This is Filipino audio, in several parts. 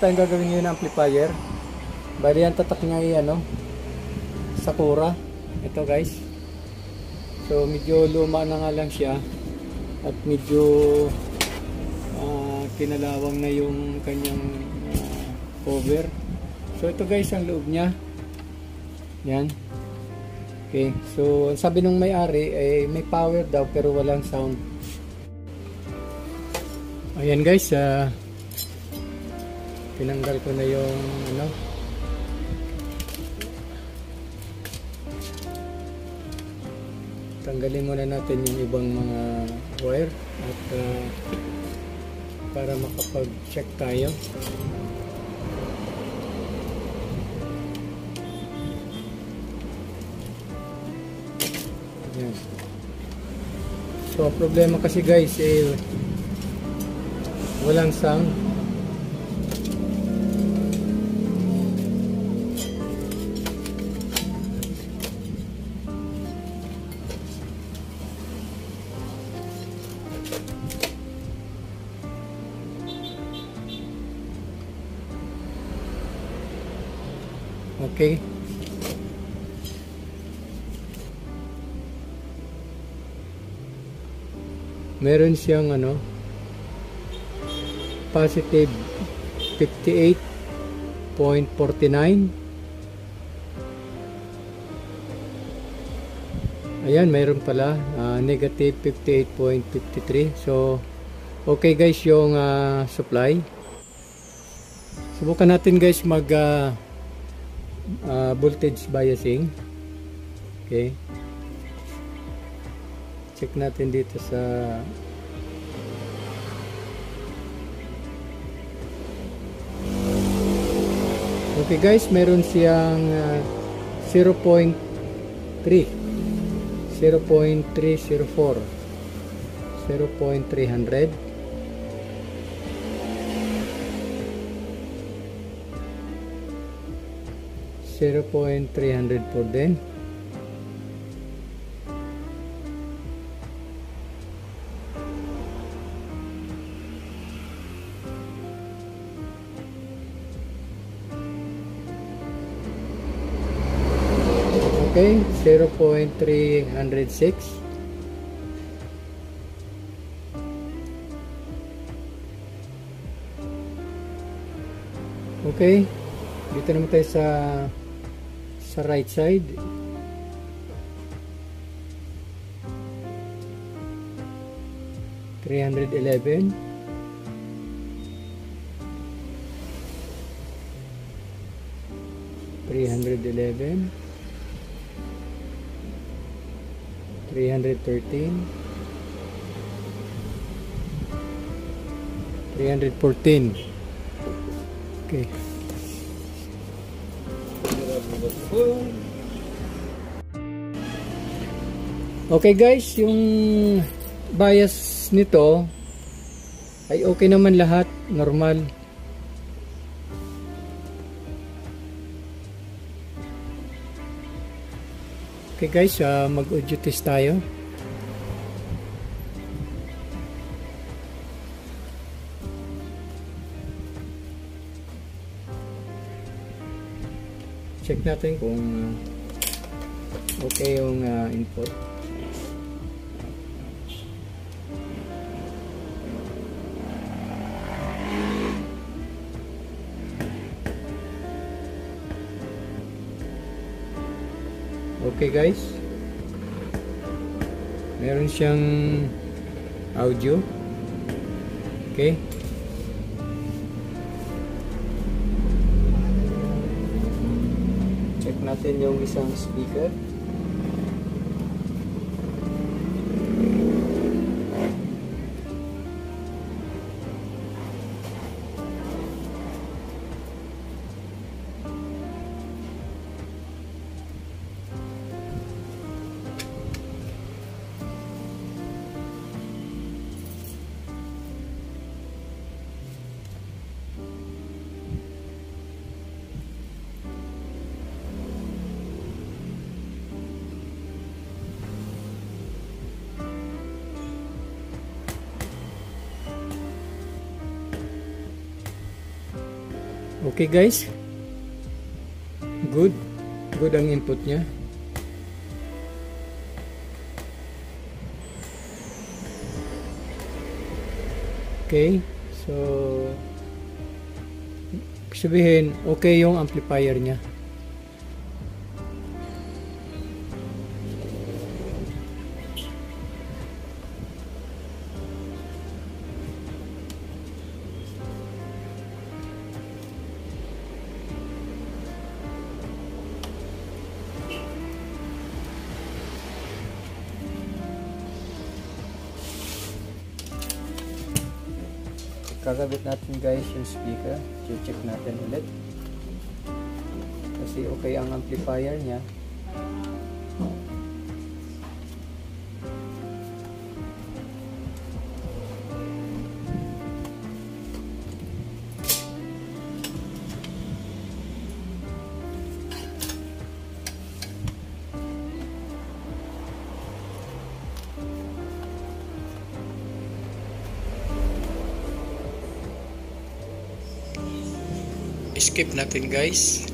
tayong gagawin ngayon ng amplifier. Bali yan tatak niya ay ano, Sakura. Ito guys. So medyo luma na nga lang siya. At medyo uh, kinalawang na yung kanyang uh, cover. So ito guys ang loob niya. Yan. Okay. So sabi nung may-ari ay eh, may power daw pero walang sound. Ayan guys, uh, tinanggal ko na yung ano? Tanggalin muna natin yung ibang mga wire at uh, para makapag check tayo. Ayan. so problema kasi guys eh walang sound Okay. Meron siyang ano positive 58.49 Ayan, mayroon pala uh, negative 58.53 so okay guys yung uh, supply. Subukan natin guys mag uh, uh, voltage biasing. Okay. Check natin dito sa okay guys meron siyang uh, 0.3 0.304 0.300 0.304 din. Okay, 0.306 Okay, dito naman tayo sa sa right side. three hundred eleven. three hundred eleven. three hundred thirteen. three hundred fourteen. Okay Okay guys, yung bias nito ay okay naman lahat, normal. Okay guys, uh, mag-audio test tayo. Check natin kung okay yung uh, input. Okay guys. Meron siyang audio. Okay natin yung isang speaker Okay guys. Good. Good ang input niya. Okay. So sabihin okay yung amplifier niya. Kakabit natin guys yung speaker. Check natin ulit. Kasi okay ang amplifier niya skip natin guys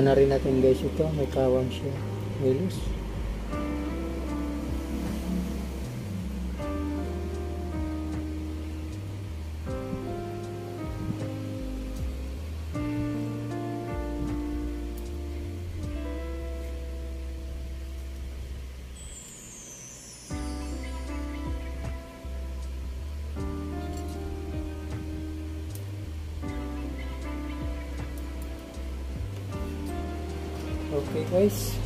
Nang na rin natin guys ito, may kawang siya. Wilos. Okay guys.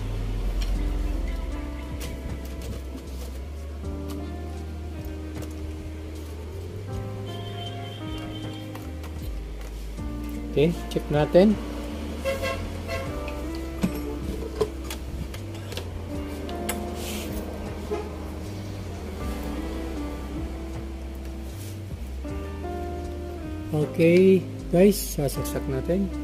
Okay, check natin. Okay, guys, sasaksak natin.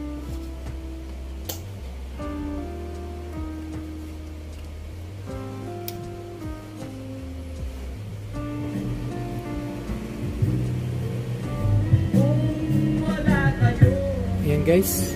Guys.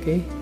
Okay.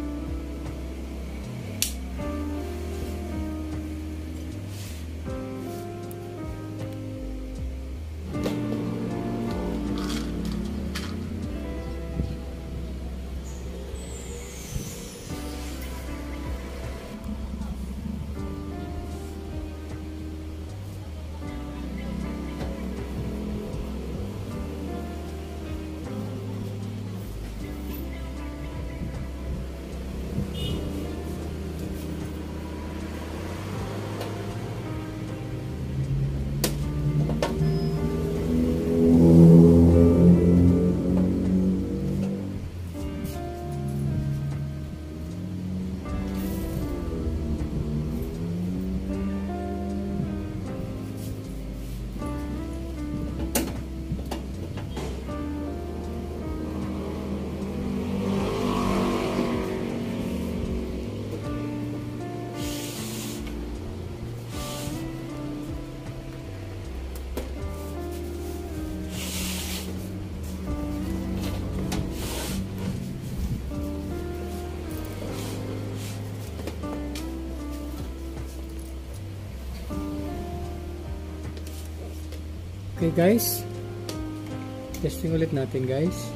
Okay guys. Testing ulit natin guys.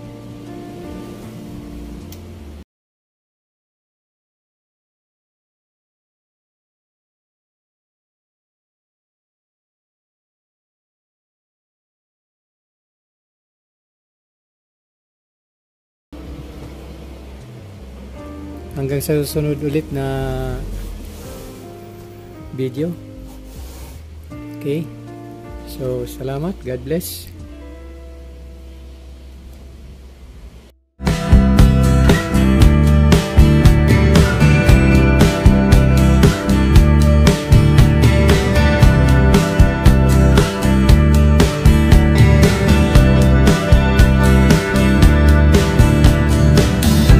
Hanggang sa susunod ulit na video. Okay. So, salamat. God bless.